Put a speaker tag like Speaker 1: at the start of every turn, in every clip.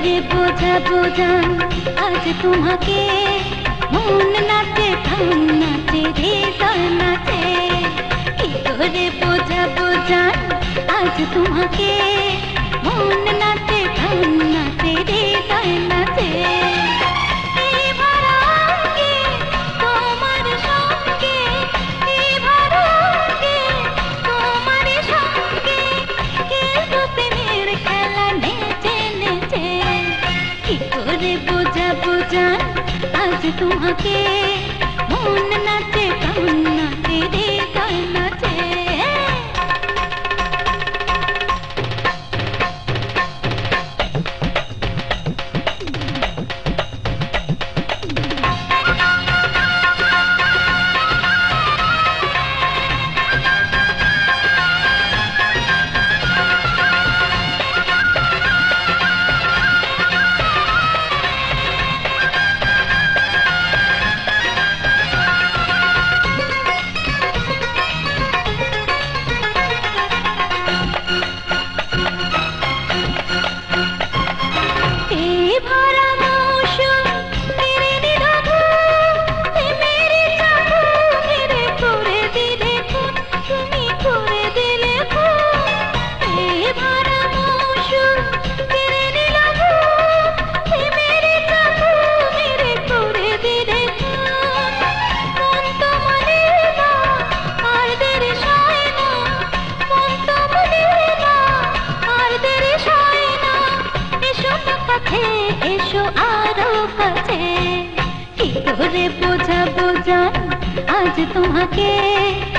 Speaker 1: अरे बोझा बोझा आज तुम्हारे मन नाचे धन नाचे धीरे नाचे बोझा बोझा आज तुम्हारे मन रे पूजा पूजा आज के सारे बोझा बोझा आज तुम्हें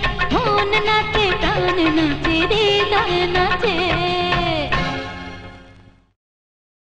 Speaker 1: धोन नाचे प्राण नाचे दीदार नाचे